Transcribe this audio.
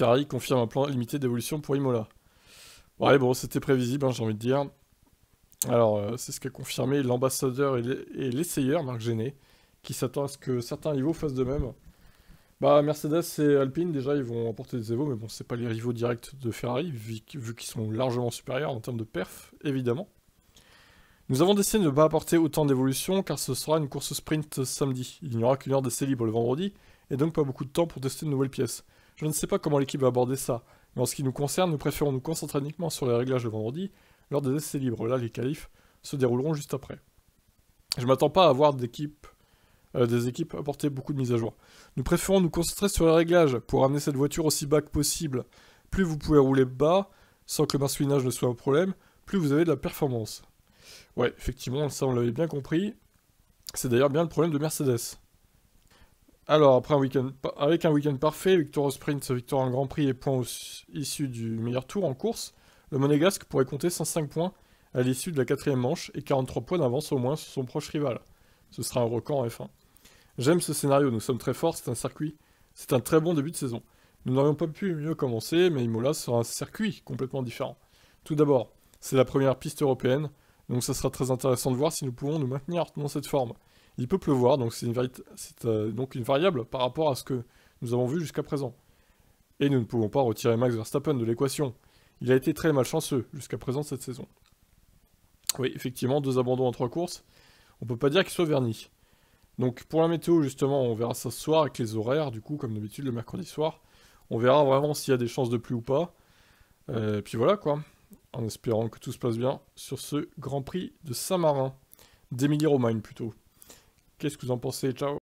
Ferrari confirme un plan limité d'évolution pour Imola. Ouais, bon, c'était prévisible, hein, j'ai envie de dire. Alors, euh, c'est ce qu'a confirmé l'ambassadeur et l'essayeur, Marc Genet, qui s'attend à ce que certains rivaux fassent de même. Bah, Mercedes et Alpine, déjà, ils vont emporter des Evo, mais bon, c'est pas les rivaux directs de Ferrari, vu, qu'ils sont largement supérieurs en termes de perf, évidemment. Nous avons décidé de ne pas apporter autant d'évolution, car ce sera une course sprint samedi. Il n'y aura qu'une heure d'essai libre le vendredi, et donc pas beaucoup de temps pour tester de nouvelles pièces. Je ne sais pas comment l'équipe va aborder ça, mais en ce qui nous concerne, nous préférons nous concentrer uniquement sur les réglages le vendredi, lors des essais libres. Là, les qualifs se dérouleront juste après. Je m'attends pas à avoir euh, des équipes apporter beaucoup de mises à jour. Nous préférons nous concentrer sur les réglages pour amener cette voiture aussi bas que possible. Plus vous pouvez rouler bas, sans que le marsouinage ne soit un problème, plus vous avez de la performance. Ouais, effectivement, ça on l'avait bien compris. C'est d'ailleurs bien le problème de Mercedes. Alors, avec un week-end parfait, victoire au sprint, victoire en Grand Prix et points issus du meilleur tour en course, le Monégasque pourrait compter 105 points à l'issue de la quatrième manche et 43 points d'avance au moins sur son proche rival. Ce sera un record en F1. J'aime ce scénario, nous sommes très forts, c'est un circuit. C'est un très bon début de saison. Nous n'aurions pas pu mieux commencer, mais Imola sera un circuit complètement différent. Tout d'abord, c'est la première piste européenne, donc ça sera très intéressant de voir si nous pouvons nous maintenir dans cette forme. Il peut pleuvoir, donc c'est euh, donc une variable par rapport à ce que nous avons vu jusqu'à présent. Et nous ne pouvons pas retirer Max Verstappen de l'équation. Il a été très malchanceux jusqu'à présent cette saison. Oui, effectivement, deux abandons en trois courses. On peut pas dire qu'il soit verni. Donc pour la météo, justement, on verra ça ce soir avec les horaires, du coup, comme d'habitude, le mercredi soir. On verra vraiment s'il y a des chances de pluie ou pas. Euh, et puis voilà, quoi. En espérant que tout se passe bien sur ce Grand Prix de Saint-Marin. D'Emilie-Romagne, plutôt. Qu'est-ce que vous en pensez? Ciao